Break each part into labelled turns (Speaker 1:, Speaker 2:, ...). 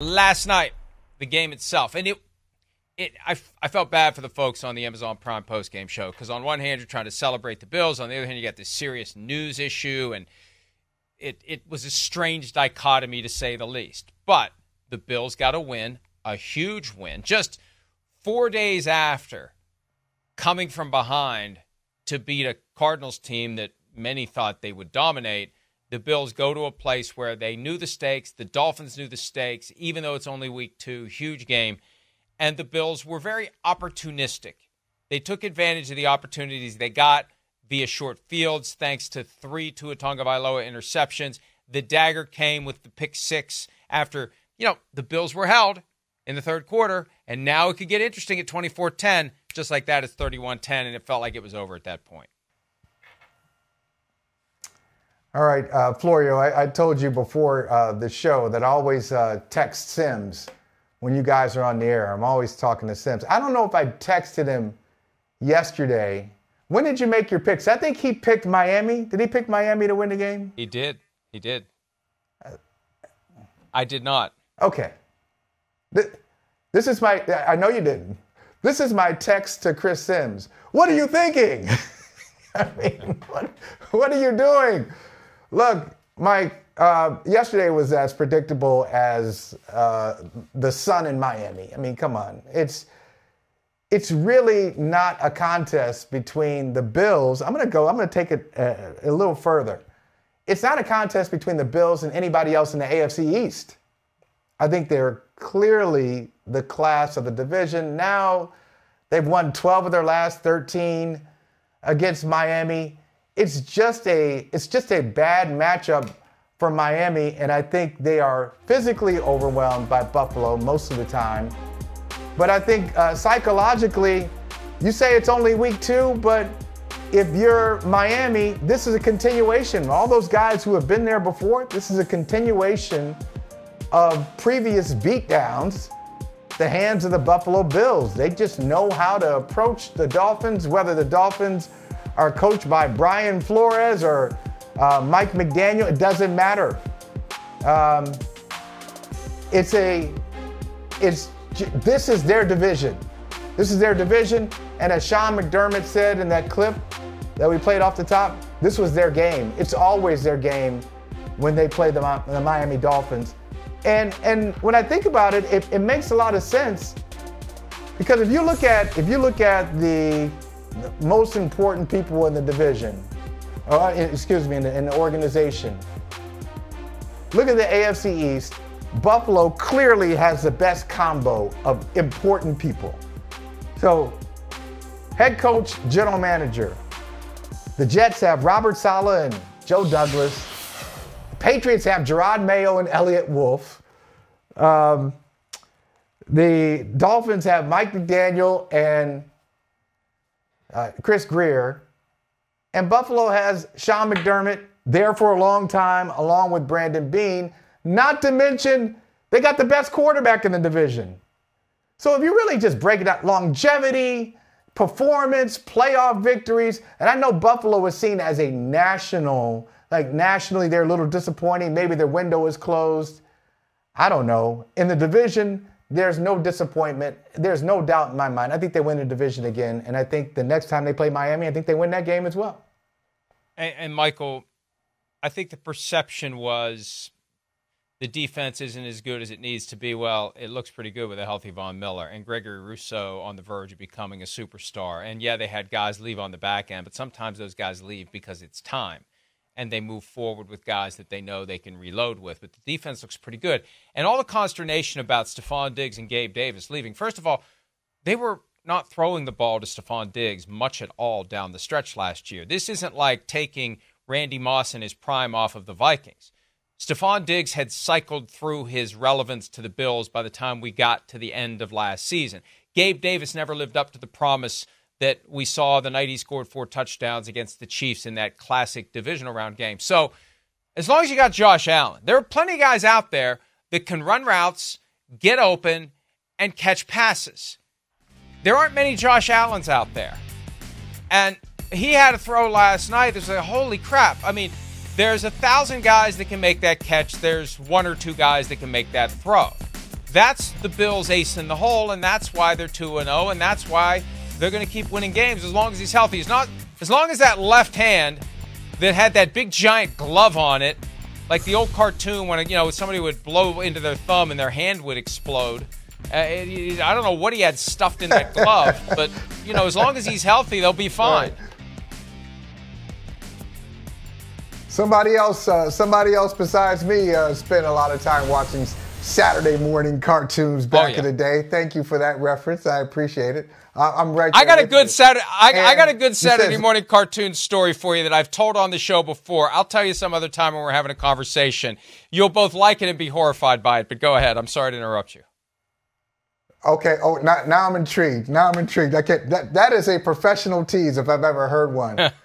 Speaker 1: last night, the game itself, and it, it, I, I felt bad for the folks on the Amazon Prime post game show because on one hand you're trying to celebrate the Bills, on the other hand you got this serious news issue, and it, it was a strange dichotomy to say the least. But the Bills got a win, a huge win, just four days after coming from behind to beat a Cardinals team that many thought they would dominate the Bills go to a place where they knew the stakes. The Dolphins knew the stakes, even though it's only week two, huge game. And the Bills were very opportunistic. They took advantage of the opportunities they got via short fields, thanks to three Tua Tagovailoa interceptions. The dagger came with the pick six after, you know, the Bills were held in the third quarter, and now it could get interesting at 24 10. Just like that, it's 31 10, and it felt like it was over at that point.
Speaker 2: All right, uh, Florio, I, I, told you before uh, the show that I always uh, text Simms when you guys are on the air. I'm always talking to Simms. I don't know if I texted him yesterday. When did you make your picks? I think he picked Miami. Did he pick Miami to win the game?
Speaker 1: He did. He did. I did not.
Speaker 2: Okay. This is my, I know you didn't. This is my text to Chris Simms. What are you thinking? I mean, what, what are you doing? Look, Mike, uh, yesterday was as predictable as uh, the sun in Miami. I mean, come on. It's it's really not a contest between the Bills. I'm going to go, I'm going to take it a, a little further. It's not a contest between the Bills and anybody else in the AFC East. I think they're clearly the class of the division. Now they've won 12 of their last 13 against Miami it's just a it's just a bad matchup for Miami, and I think they are physically overwhelmed by Buffalo most of the time. But I think uh, psychologically, you say it's only week two, but if you're Miami, this is a continuation. All those guys who have been there before, this is a continuation of previous beatdowns. The hands of the Buffalo Bills. They just know how to approach the Dolphins, whether the Dolphins are coached by Brian Flores or uh, Mike McDaniel. It doesn't matter. Um, it's a, it's, this is their division. This is their division. And as Sean McDermott said in that clip that we played off the top, this was their game. It's always their game when they play the, the Miami Dolphins. And, and when I think about it, it, it makes a lot of sense because if you look at if you look at the most important people in the division, or excuse me, in the, in the organization. Look at the AFC East. Buffalo clearly has the best combo of important people. So, head coach, general manager. The Jets have Robert Saleh and Joe Douglas. The Patriots have Jerod Mayo and Eliot Wolf. Um, the Dolphins have Mike McDaniel and uh, Chris Grier. And Buffalo has Sean McDermott there for a long time, along with Brandon Beane. Not to mention, they got the best quarterback in the division. So if you really just break it out, longevity, performance, playoff victories, and I know Buffalo is seen as a national, like nationally, they're a little disappointing. Maybe their window is closed. I don't know. In the division, there's no disappointment. There's no doubt in my mind. I think they win the division again. And I think the next time they play Miami, I think they win that game as well.
Speaker 1: And, and Michael, I think the perception was the defense isn't as good as it needs to be. Well, it looks pretty good with a healthy Von Miller and Gregory Rousseau on the verge of becoming a superstar. And yeah, they had guys leave on the back end, but sometimes those guys leave because it's time and they move forward with guys that they know they can reload with. But the defense looks pretty good. And all the consternation about Stefon Diggs and Gabe Davis leaving, first of all, they were not throwing the ball to Stefon Diggs much at all down the stretch last year. This isn't like taking Randy Moss in his prime off of the Vikings. Stefon Diggs had cycled through his relevance to the Bills by the time we got to the end of last season. Gabe Davis never lived up to the promise that we saw the night he scored four touchdowns against the Chiefs in that classic divisional round game. So, as long as you got Josh Allen, there are plenty of guys out there that can run routes, get open, and catch passes. There aren't many Josh Allens out there. And he had a throw last night. There's a holy crap. I mean, there's a thousand guys that can make that catch. There's one or two guys that can make that throw. That's the Bills' ace in the hole, and that's why they're 2 0, and that's why they're going to keep winning games as long as he's healthy. He's not, as long as that left hand that had that big giant glove on it, like the old cartoon when you know somebody would blow into their thumb and their hand would explode. Uh, it, I don't know what he had stuffed in that glove, but you know, as long as he's healthy, they'll be fine. Right.
Speaker 2: Somebody else, uh, somebody else besides me, uh, spent a lot of time watching Saturday morning cartoons oh, back oh, yeah. in the day. Thank you for that reference. I appreciate it. I'm right.
Speaker 1: I got a good Saturday. I, I, got a good Saturday morning cartoon story for you that I've told on the show before. I'll tell you some other time when we're having a conversation. You'll both like it and be horrified by it. But go ahead. I'm sorry to interrupt you.
Speaker 2: Okay. Oh, now, now I'm intrigued. Now I'm intrigued. I can't. That that is a professional tease if I've ever heard one.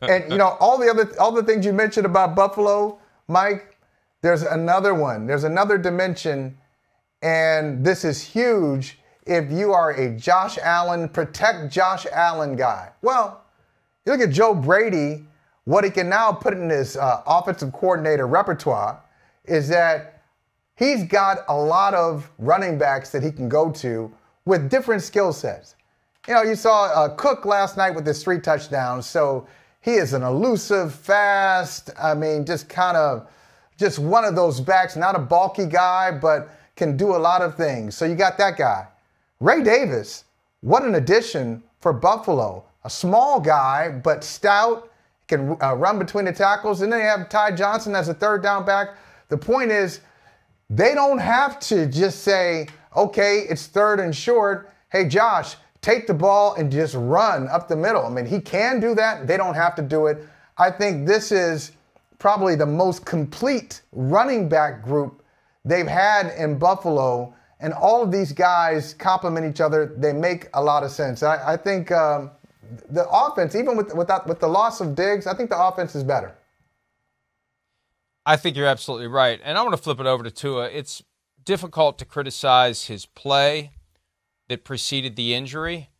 Speaker 2: and you know all the other all the things you mentioned about Buffalo, Mike. There's another one. There's another dimension, and this is huge if you are a Josh Allen, protect Josh Allen guy. Well, you look at Joe Brady, what he can now put in his uh, offensive coordinator repertoire is that he's got a lot of running backs that he can go to with different skill sets. You know, you saw uh, Cook last night with his three touchdowns, so he is an elusive, fast, I mean, just kind of just one of those backs, not a bulky guy, but can do a lot of things. So you got that guy. Ray Davis, what an addition for Buffalo. A small guy, but stout, can uh, run between the tackles. And then they have Ty Johnson as a third down back. The point is, they don't have to just say, okay, it's third and short. Hey, Josh, take the ball and just run up the middle. I mean, he can do that. They don't have to do it. I think this is probably the most complete running back group they've had in Buffalo and all of these guys complement each other. They make a lot of sense. I, I think um, the offense, even with without with the loss of Diggs, I think the offense is better.
Speaker 1: I think you're absolutely right, and I want to flip it over to Tua. It's difficult to criticize his play that preceded the injury,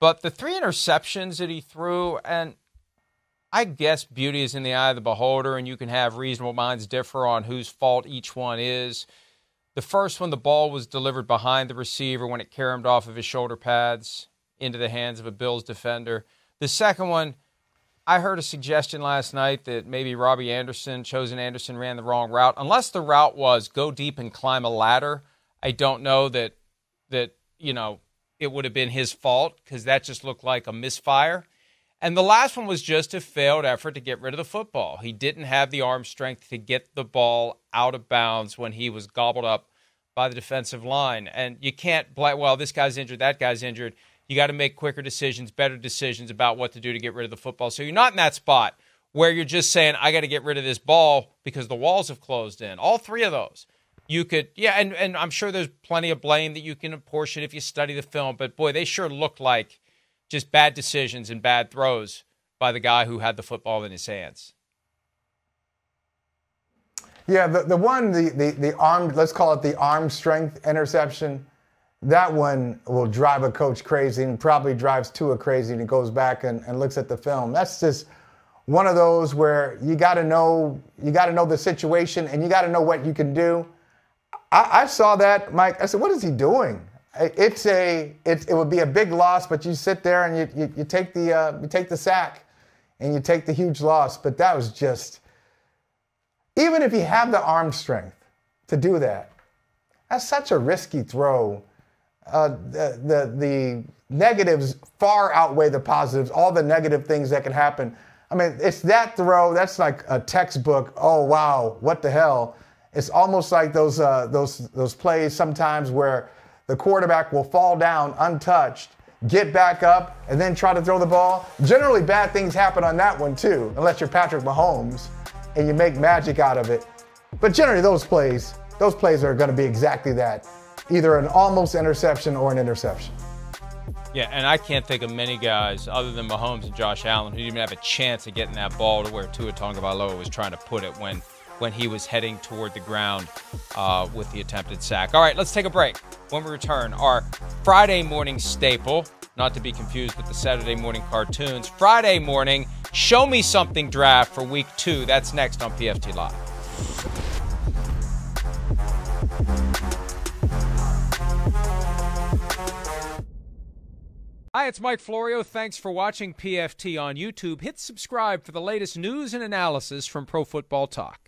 Speaker 1: but the three interceptions that he threw, and I guess beauty is in the eye of the beholder, and you can have reasonable minds differ on whose fault each one is. The first one, the ball was delivered behind the receiver when it caromed off of his shoulder pads into the hands of a Bills defender. The second one, I heard a suggestion last night that maybe Robbie Anderson, Chosen Anderson, ran the wrong route. Unless the route was go deep and climb a ladder, I don't know that that you know it would have been his fault because that just looked like a misfire. And the last one was just a failed effort to get rid of the football. He didn't have the arm strength to get the ball out of bounds when he was gobbled up by the defensive line. And you can't well, this guy's injured, that guy's injured. You got to make quicker decisions, better decisions about what to do to get rid of the football. So you're not in that spot where you're just saying, I got to get rid of this ball because the walls have closed in. All three of those. You could, yeah, and, and I'm sure there's plenty of blame that you can apportion if you study the film, but boy, they sure looked like just bad decisions and bad throws by the guy who had the football in his hands.
Speaker 2: Yeah, the, the one, the, the, the arm, let's call it the arm strength interception, that one will drive a coach crazy and probably drives Tua crazy and goes back and, and looks at the film. That's just one of those where you got to know you got to know the situation and you got to know what you can do. I, I, saw that, Mike. I said, "What is he doing?" It's a it, it would be a big loss, but you sit there and you you, you take the uh, you take the sack and you take the huge loss. But that was just even if you have the arm strength to do that, that's such a risky throw. Uh, the, the the negatives far outweigh the positives. All the negative things that can happen. I mean, it's that throw. That's like a textbook. Oh wow, what the hell? It's almost like those uh, those those plays sometimes where the quarterback will fall down untouched, get back up, and then try to throw the ball. Generally, bad things happen on that one too, unless you're Patrick Mahomes and you make magic out of it. But generally, those plays, those plays are going to be exactly that either an almost interception or an interception.
Speaker 1: Yeah, and I can't think of many guys other than Mahomes and Josh Allen who didn't even have a chance of getting that ball to where Tua Tagovailoa was trying to put it when when he was heading toward the ground uh, with the attempted sack. All right, let's take a break. When we return, our Friday morning staple, not to be confused with the Saturday morning cartoons, Friday morning, show me something draft for week two. That's next on PFT Live. Hi, it's Mike Florio. Thanks for watching PFT on YouTube. Hit subscribe for the latest news and analysis from Pro Football Talk.